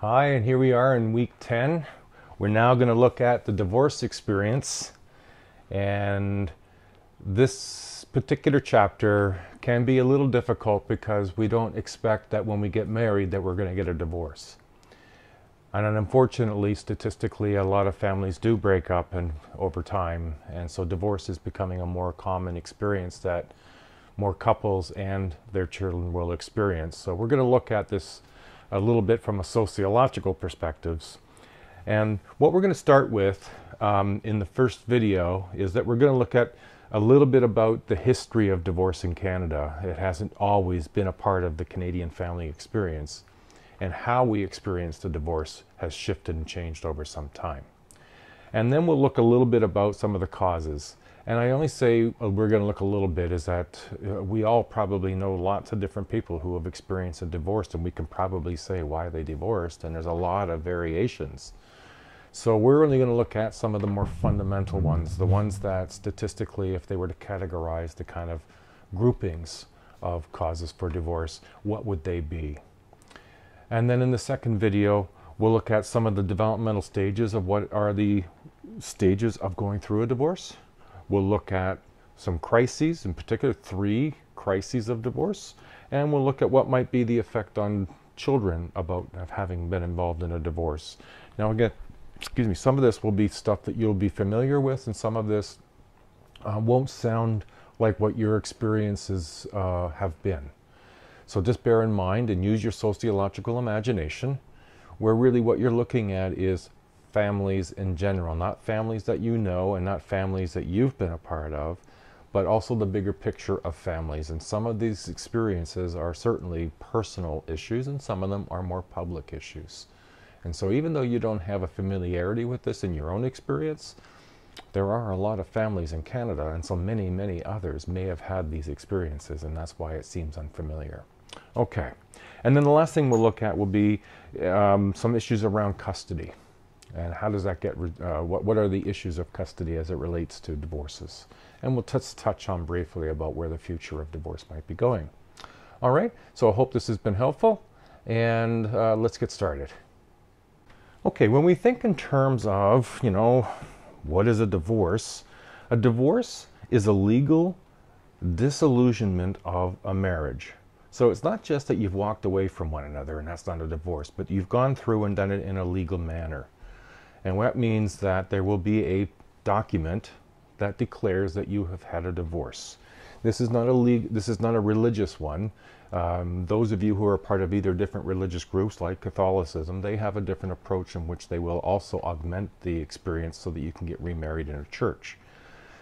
Hi, and here we are in week 10. We're now going to look at the divorce experience. And this particular chapter can be a little difficult because we don't expect that when we get married that we're going to get a divorce. And unfortunately, statistically, a lot of families do break up and over time, and so divorce is becoming a more common experience that more couples and their children will experience. So we're going to look at this a little bit from a sociological perspectives. And what we're going to start with um, in the first video is that we're going to look at a little bit about the history of divorce in Canada. It hasn't always been a part of the Canadian family experience and how we experience the divorce has shifted and changed over some time. And then we'll look a little bit about some of the causes. And I only say uh, we're going to look a little bit is that uh, we all probably know lots of different people who have experienced a divorce, and we can probably say why they divorced, and there's a lot of variations. So we're only going to look at some of the more fundamental ones, the ones that statistically, if they were to categorize the kind of groupings of causes for divorce, what would they be? And then in the second video, we'll look at some of the developmental stages of what are the stages of going through a divorce. We'll look at some crises, in particular three crises of divorce, and we'll look at what might be the effect on children about having been involved in a divorce. Now again, excuse me, some of this will be stuff that you'll be familiar with, and some of this uh, won't sound like what your experiences uh, have been. So just bear in mind and use your sociological imagination, where really what you're looking at is families in general, not families that you know and not families that you've been a part of, but also the bigger picture of families. And some of these experiences are certainly personal issues, and some of them are more public issues. And so, even though you don't have a familiarity with this in your own experience, there are a lot of families in Canada, and so many, many others may have had these experiences, and that's why it seems unfamiliar. Okay. And then the last thing we'll look at will be um, some issues around custody. And how does that get, uh, what, what are the issues of custody as it relates to divorces? And we'll just touch on briefly about where the future of divorce might be going. All right, so I hope this has been helpful, and uh, let's get started. Okay, when we think in terms of, you know, what is a divorce? A divorce is a legal disillusionment of a marriage. So it's not just that you've walked away from one another and that's not a divorce, but you've gone through and done it in a legal manner. And that means that there will be a document that declares that you have had a divorce. This is not a league, this is not a religious one. Um, those of you who are part of either different religious groups like Catholicism, they have a different approach in which they will also augment the experience so that you can get remarried in a church.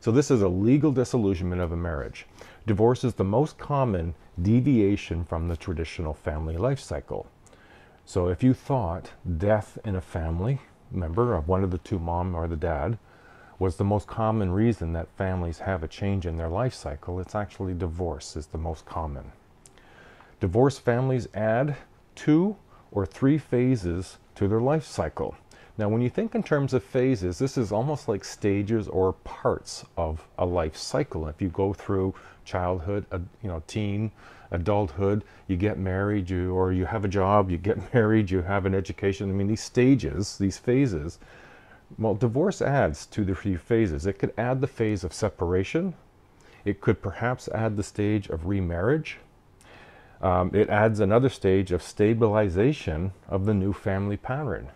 So this is a legal disillusionment of a marriage. Divorce is the most common deviation from the traditional family life cycle. So if you thought death in a family member of one of the two mom or the dad was the most common reason that families have a change in their life cycle, it's actually divorce is the most common. Divorced families add two or three phases to their life cycle. Now, when you think in terms of phases, this is almost like stages or parts of a life cycle. If you go through childhood, you know, teen, adulthood, you get married, you or you have a job, you get married, you have an education. I mean, these stages, these phases. Well, divorce adds to the few phases. It could add the phase of separation. It could perhaps add the stage of remarriage. Um, it adds another stage of stabilization of the new family pattern.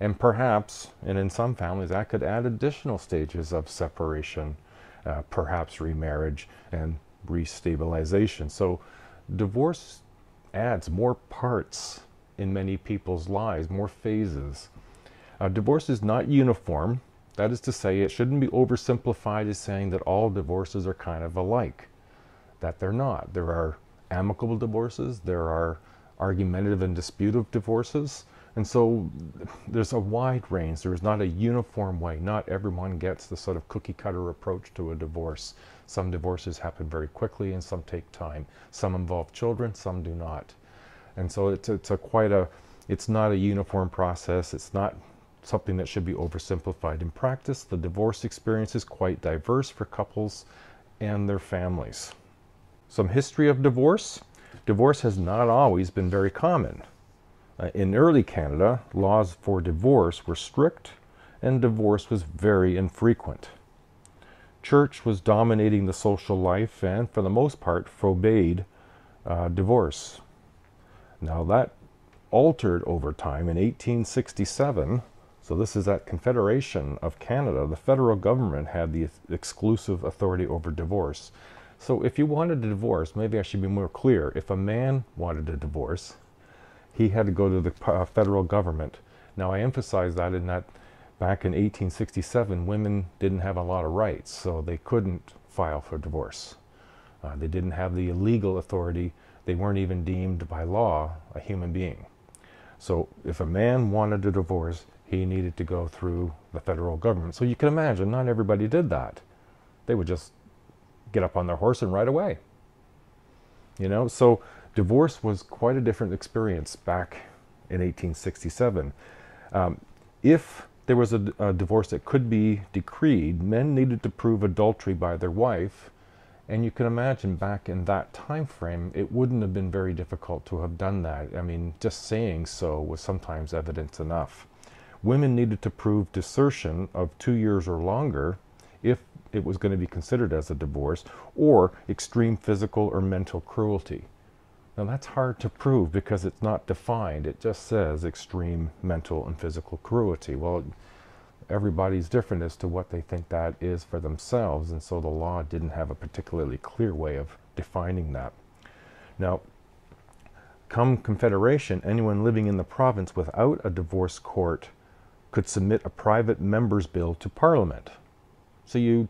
And perhaps, and in some families, that could add additional stages of separation, uh, perhaps remarriage and restabilization. So, divorce adds more parts in many people's lives, more phases. Uh, divorce is not uniform. That is to say, it shouldn't be oversimplified as saying that all divorces are kind of alike. That they're not. There are amicable divorces, there are argumentative and disputive divorces, and so there's a wide range. There's not a uniform way. Not everyone gets the sort of cookie cutter approach to a divorce. Some divorces happen very quickly and some take time. Some involve children, some do not. And so it's, it's a quite a, it's not a uniform process. It's not something that should be oversimplified. In practice, the divorce experience is quite diverse for couples and their families. Some history of divorce. Divorce has not always been very common. Uh, in early Canada, laws for divorce were strict and divorce was very infrequent. Church was dominating the social life and, for the most part, forbade uh, divorce. Now, that altered over time in 1867. So, this is at Confederation of Canada. The federal government had the exclusive authority over divorce. So, if you wanted a divorce, maybe I should be more clear. If a man wanted a divorce, he had to go to the uh, federal government. Now, I emphasize that in that back in 1867, women didn't have a lot of rights, so they couldn't file for divorce. Uh, they didn't have the legal authority. They weren't even deemed by law a human being. So if a man wanted a divorce, he needed to go through the federal government. So you can imagine, not everybody did that. They would just get up on their horse and ride away. You know, so divorce was quite a different experience back in 1867. Um, if there was a, a, divorce that could be decreed, men needed to prove adultery by their wife, and you can imagine back in that time frame, it wouldn't have been very difficult to have done that. I mean, just saying so was sometimes evidence enough. Women needed to prove desertion of two years or longer if it was going to be considered as a divorce, or extreme physical or mental cruelty. Now that's hard to prove because it's not defined. It just says extreme mental and physical cruelty. Well, everybody's different as to what they think that is for themselves, and so the law didn't have a particularly clear way of defining that. Now, come Confederation, anyone living in the province without a divorce court could submit a private member's bill to Parliament. So you,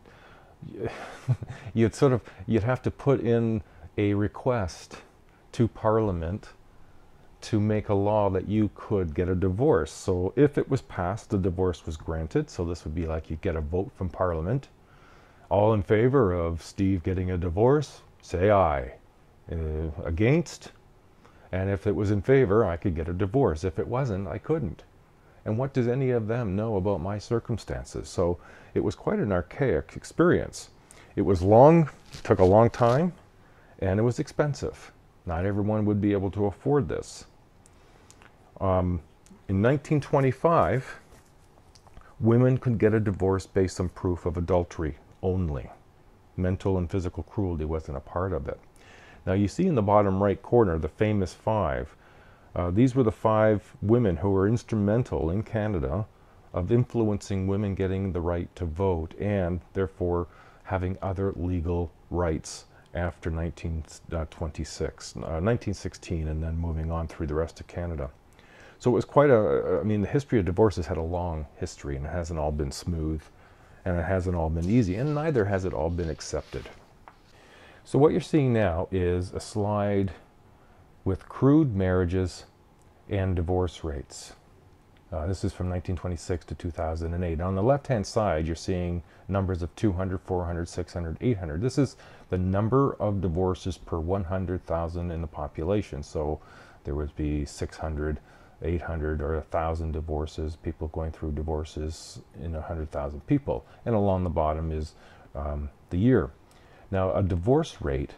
you'd sort of you'd have to put in a request to Parliament to make a law that you could get a divorce. So if it was passed, the divorce was granted. So this would be like you get a vote from Parliament. All in favor of Steve getting a divorce, say aye. Uh, against, and if it was in favor, I could get a divorce. If it wasn't, I couldn't. And what does any of them know about my circumstances? So it was quite an archaic experience. It was long, took a long time, and it was expensive. Not everyone would be able to afford this. Um, in 1925, women could get a divorce based on proof of adultery only. Mental and physical cruelty wasn't a part of it. Now, you see in the bottom right corner the famous five. Uh, these were the five women who were instrumental in Canada of influencing women getting the right to vote and therefore having other legal rights after 1926, uh, 1916, and then moving on through the rest of Canada. So it was quite a, I mean, the history of divorce has had a long history and it hasn't all been smooth and it hasn't all been easy, and neither has it all been accepted. So what you're seeing now is a slide with crude marriages and divorce rates. Uh, this is from 1926 to 2008. On the left-hand side, you're seeing numbers of 200, 400, 600, 800. This is the number of divorces per 100,000 in the population. So there would be 600, 800, or 1,000 divorces, people going through divorces in 100,000 people. And along the bottom is um, the year. Now, a divorce rate,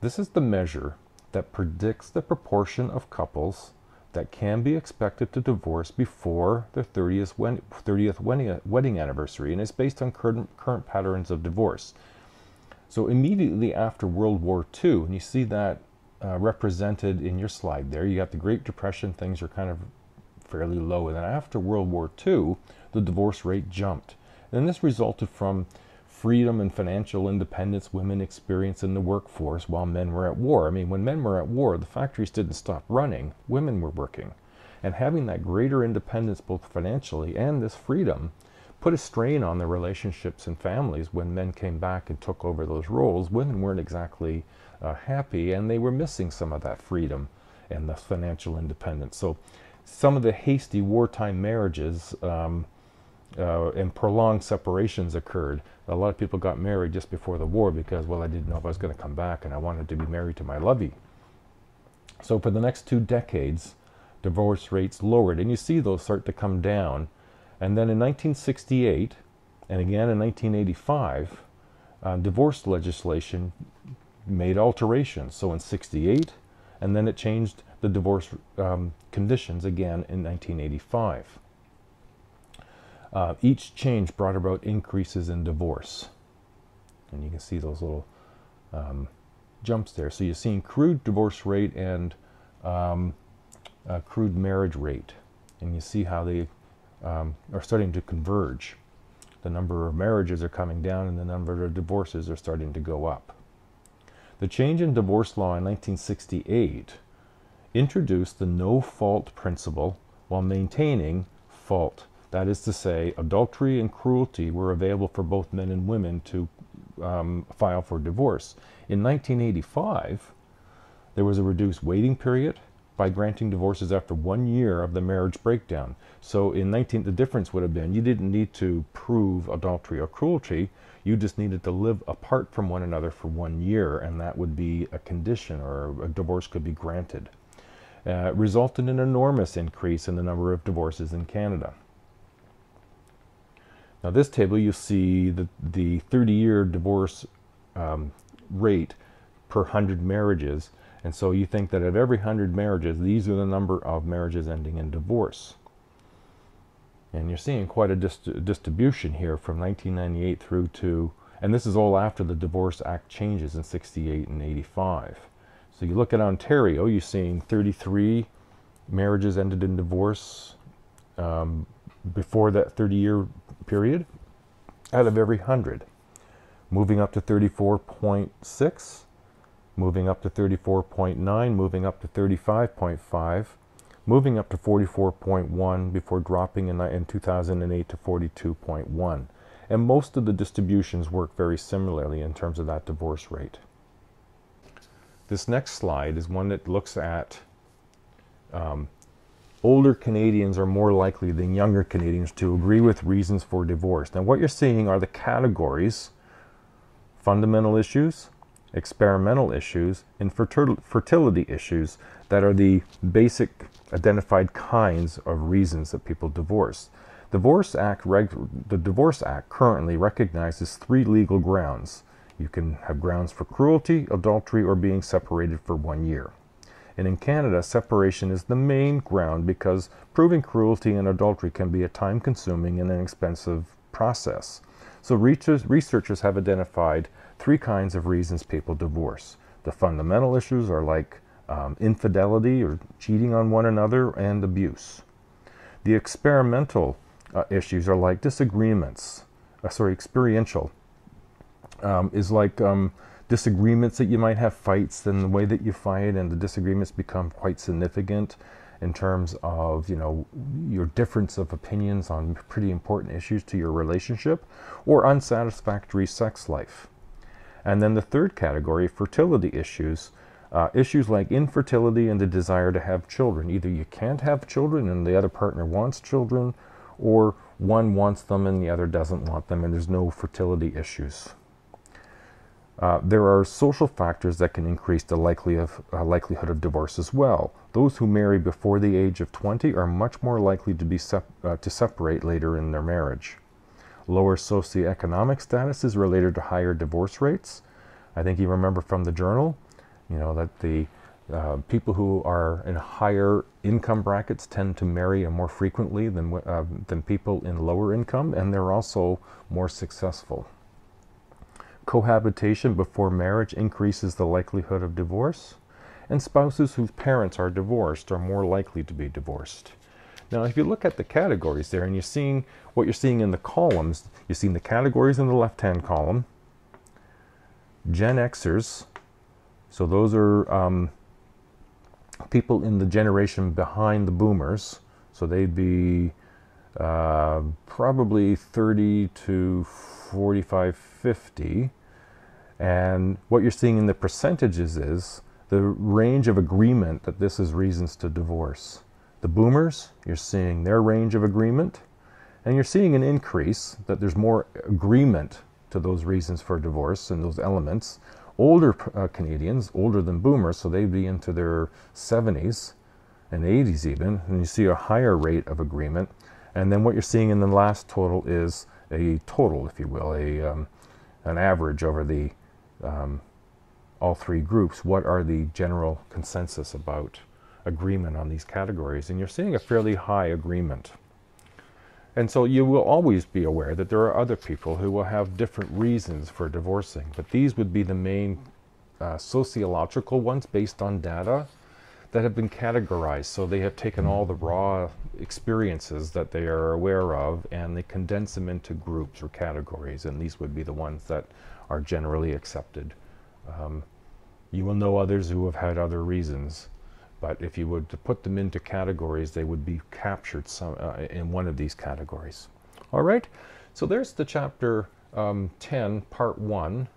this is the measure that predicts the proportion of couples that can be expected to divorce before their 30th, 30th wedding anniversary and is based on current, current patterns of divorce. So immediately after World War II, and you see that uh, represented in your slide there, you got the Great Depression, things are kind of fairly low. And then after World War II, the divorce rate jumped. And this resulted from freedom and financial independence women experienced in the workforce while men were at war. I mean, when men were at war, the factories didn't stop running, women were working. And having that greater independence, both financially and this freedom, put a strain on their relationships and families when men came back and took over those roles. Women weren't exactly uh, happy and they were missing some of that freedom and the financial independence. So, some of the hasty wartime marriages. Um, uh, and prolonged separations occurred. A lot of people got married just before the war because, well, I didn't know if I was going to come back and I wanted to be married to my lovey. So for the next two decades, divorce rates lowered, and you see those start to come down. And then in 1968, and again in 1985, uh, divorce legislation made alterations. So in 68, and then it changed the divorce um, conditions again in 1985. Uh, each change brought about increases in divorce. And you can see those little um, jumps there. So you're seeing crude divorce rate and um, crude marriage rate. And you see how they um, are starting to converge. The number of marriages are coming down and the number of divorces are starting to go up. The change in divorce law in 1968 introduced the no fault principle while maintaining fault. That is to say, adultery and cruelty were available for both men and women to um, file for divorce. In 1985, there was a reduced waiting period by granting divorces after one year of the marriage breakdown. So in 19, the difference would have been you didn't need to prove adultery or cruelty. You just needed to live apart from one another for one year, and that would be a condition, or a divorce could be granted. Uh, resulted in an enormous increase in the number of divorces in Canada. Now, this table you see the, the 30 year divorce um, rate per 100 marriages. And so you think that of every 100 marriages, these are the number of marriages ending in divorce. And you're seeing quite a dist- distribution here from 1998 through to, and this is all after the Divorce Act changes in 68 and 85. So you look at Ontario, you're seeing 33 marriages ended in divorce um, before that 30 year period out of every 100. Moving up to 34.6, moving up to 34.9, moving up to 35.5, moving up to 44.1 before dropping in, in 2008 to 42.1. And most of the distributions work very similarly in terms of that divorce rate. This next slide is one that looks at um, older Canadians are more likely than younger Canadians to agree with reasons for divorce. Now, what you're seeing are the categories fundamental issues, experimental issues, and fertility issues that are the basic identified kinds of reasons that people divorce. Divorce Act the Divorce Act currently recognizes three legal grounds. You can have grounds for cruelty, adultery, or being separated for one year. And in Canada, separation is the main ground because proving cruelty and adultery can be a time consuming and an expensive process. So, researchers have identified three kinds of reasons people divorce. The fundamental issues are like um, infidelity or cheating on one another and abuse. The experimental uh, issues are like disagreements, uh, sorry, experiential, um, is like um, disagreements that you might have fights and the way that you fight and the disagreements become quite significant in terms of you know your difference of opinions on pretty important issues to your relationship or unsatisfactory sex life. And then the third category fertility issues uh, issues like infertility and the desire to have children. Either you can't have children and the other partner wants children or one wants them and the other doesn't want them and there's no fertility issues uh, there are social factors that can increase the likely of, uh, likelihood of divorce as well. Those who marry before the age of 20 are much more likely to, be sep- uh, to separate later in their marriage. Lower socioeconomic status is related to higher divorce rates. I think you remember from the journal, you know, that the uh, people who are in higher income brackets tend to marry more frequently than, uh, than people in lower income, and they're also more successful. Cohabitation before marriage increases the likelihood of divorce, and spouses whose parents are divorced are more likely to be divorced. Now, if you look at the categories there and you're seeing what you're seeing in the columns, you're seeing the categories in the left hand column, Gen Xers, so those are um, people in the generation behind the boomers, so they'd be uh, probably 30 to 45, 50. And what you're seeing in the percentages is the range of agreement that this is reasons to divorce. The boomers, you're seeing their range of agreement, and you're seeing an increase that there's more agreement to those reasons for divorce and those elements. Older uh, Canadians, older than boomers, so they'd be into their 70s and 80s even, and you see a higher rate of agreement. And then what you're seeing in the last total is a total, if you will, a um, an average over the um, all three groups, what are the general consensus about agreement on these categories, and you're seeing a fairly high agreement. And so you will always be aware that there are other people who will have different reasons for divorcing, but these would be the main uh, sociological ones based on data that have been categorized. So they have taken all the raw experiences that they are aware of and they condense them into groups or categories, and these would be the ones that are generally accepted. Um, you will know others who have had other reasons, but if you were to put them into categories, they would be captured some, uh, in one of these categories. All right, so there's the chapter um, 10, part 1,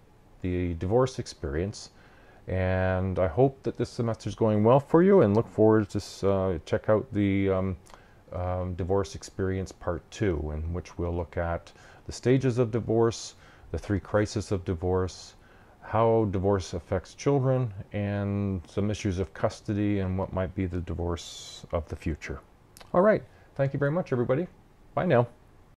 the divorce experience. And I hope that this semester is going well for you and look forward to uh, check out the um, um, divorce experience part two, in which we'll look at the stages of divorce, the three crises of divorce, how divorce affects children, and some issues of custody and what might be the divorce of the future. All right. Thank you very much, everybody. Bye now.